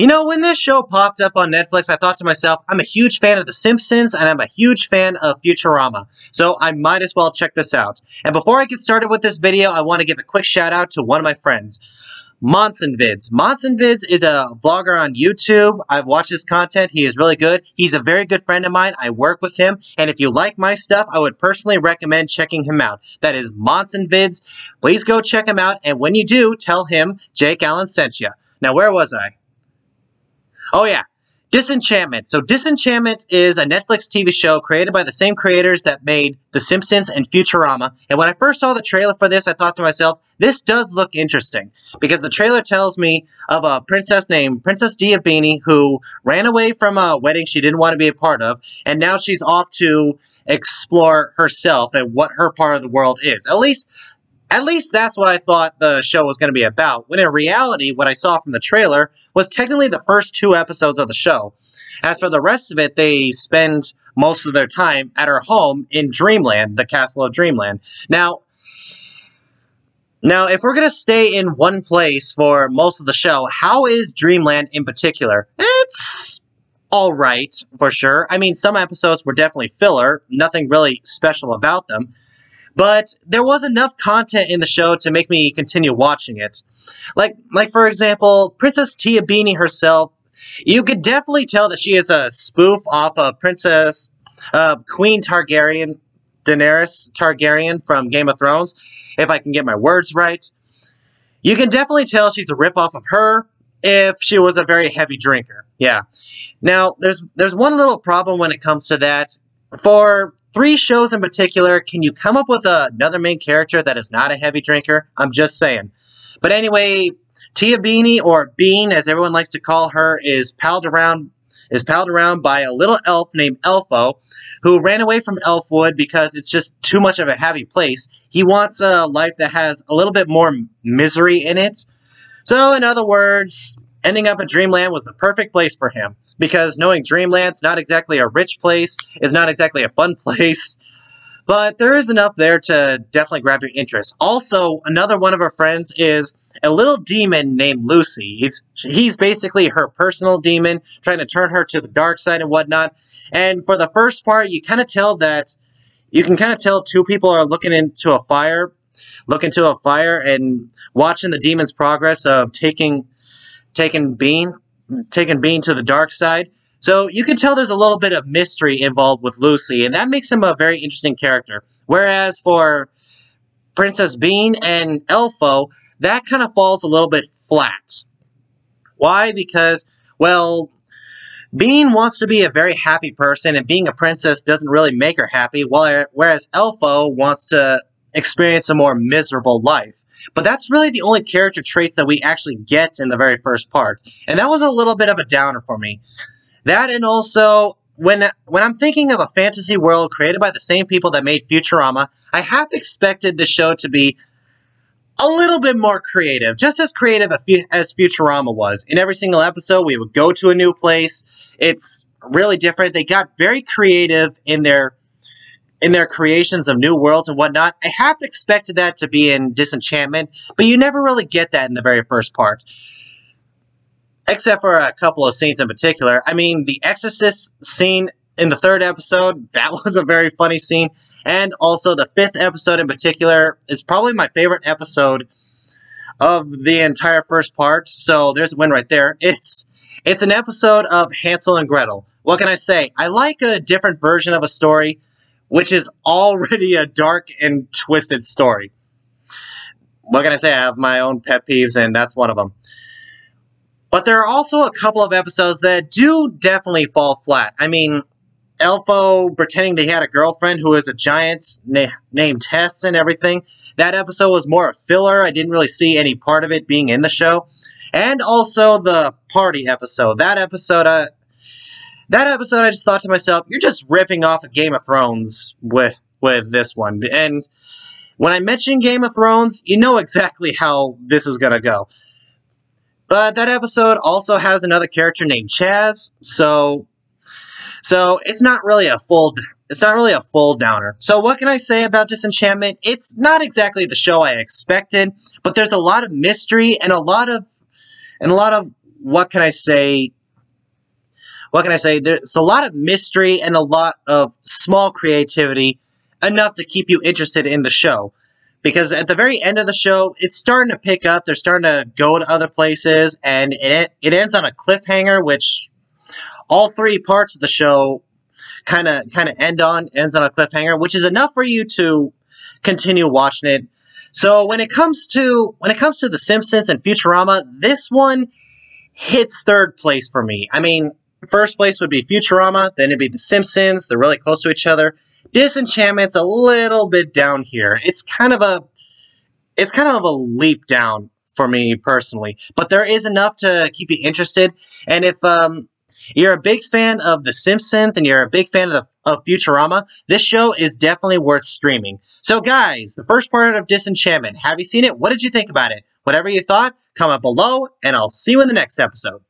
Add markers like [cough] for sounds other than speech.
You know, when this show popped up on Netflix, I thought to myself, I'm a huge fan of The Simpsons and I'm a huge fan of Futurama, so I might as well check this out. And before I get started with this video, I want to give a quick shout out to one of my friends. Monson Vids. Monson Vids is a vlogger on YouTube. I've watched his content. He is really good. He's a very good friend of mine. I work with him. And if you like my stuff, I would personally recommend checking him out. That is Monson Vids. Please go check him out. And when you do, tell him Jake Alan sent you. Now, where was I? Oh, yeah. Disenchantment. So, Disenchantment is a Netflix TV show created by the same creators that made The Simpsons and Futurama. And when I first saw the trailer for this, I thought to myself, this does look interesting. Because the trailer tells me of a princess named Princess Tiabeanie who ran away from a wedding she didn't want to be a part of. And now she's off to explore herself and what her part of the world is. At least at least that's what I thought the show was going to be about, when in reality, what I saw from the trailer was technically the first two episodes of the show. As for the rest of it, they spend most of their time at her home in Dreamland, the castle of Dreamland. Now, now, if we're going to stay in one place for most of the show, how is Dreamland in particular? It's alright, for sure. I mean, some episodes were definitely filler, nothing really special about them. But there was enough content in the show to make me continue watching it. Like, like for example, Princess Tiabeanie herself, you could definitely tell that she is a spoof off of Princess, uh, Queen Targaryen, Daenerys Targaryen from Game of Thrones, if I can get my words right. You can definitely tell she's a ripoff of her if she was a very heavy drinker. Yeah. Now, there's there's one little problem when it comes to that. For three shows in particular, can you come up with a, another main character that is not a heavy drinker? I'm just saying. But anyway, Tiabeanie, or Bean, as everyone likes to call her, is palled around is palled around by a little elf named Elfo, who ran away from Elfwood because it's just too much of a heavy place. He wants a life that has a little bit more misery in it. So, in other words, ending up in Dreamland was the perfect place for him because knowing Dreamland's not exactly a rich place, is not exactly a fun [laughs] place, but there is enough there to definitely grab your interest. Also, another one of her friends is a little demon named Luci. He's, he's basically her personal demon, trying to turn her to the dark side and whatnot. And for the first part, you kind of tell that, you can kind of tell two people are looking into a fire, looking into a fire and watching the demon's progress of taking, taking Bean taking Bean to the dark side. So you can tell there's a little bit of mystery involved with Luci, and that makes him a very interesting character. Whereas for Princess Bean and Elfo, that kind of falls a little bit flat. Why? Because, well, Bean wants to be a very happy person, and being a princess doesn't really make her happy, whereas Elfo wants to experience a more miserable life. But that's really the only character traits that we actually get in the very first part. And that was a little bit of a downer for me. That and also when when I'm thinking of a fantasy world created by the same people that made Futurama, I half expected the show to be a little bit more creative, just as creative as Futurama was. In every single episode, we would go to a new place. It's really different. They got very creative in their in their creations of new worlds and whatnot. I half expected that to be in Disenchantment, but you never really get that in the very first part. Except for a couple of scenes in particular. I mean, the Exorcist scene in the third episode, [laughs] that was a very funny scene. And also the fifth episode in particular is probably my favorite episode of the entire first part. So there's a win right there. It's it's an episode of Hansel and Gretel. What can I say? I like a different version of a story which is already a dark and twisted story. What can I say? I have my own pet peeves, and that's one of them. But there are also a couple of episodes that do definitely fall flat. I mean, Elfo pretending that he had a girlfriend who is a giant na- named Tess and everything. That episode was more a filler. I didn't really see any part of it being in the show. And also the party episode. That episode, uh, that episode, I just thought to myself, you're just ripping off of Game of Thrones with with this one. And when I mention Game of Thrones, you know exactly how this is gonna go. But that episode also has another character named Chaz, so so it's not really a full it's not really a full downer. So what can I say about Disenchantment? It's not exactly the show I expected, but there's a lot of mystery and a lot of and a lot of what can I say? What can I say? There's a lot of mystery and a lot of small creativity, enough to keep you interested in the show. Because at the very end of the show, it's starting to pick up. They're starting to go to other places, and it it ends on a cliffhanger, which all three parts of the show kind of kind of end on ends on a cliffhanger, which is enough for you to continue watching it. So when it comes to when it comes to The Simpsons and Futurama, this one hits third place for me. I mean, first place would be Futurama, then it'd be The Simpsons. They're really close to each other. Disenchantment's a little bit down here. It's kind of a it's kind of a leap down for me personally, but there is enough to keep you interested. And if um, you're a big fan of The Simpsons and you're a big fan of, the, of Futurama, this show is definitely worth streaming. So, guys, the first part of Disenchantment, have you seen it? What did you think about it? Whatever you thought, comment below, and I'll see you in the next episode.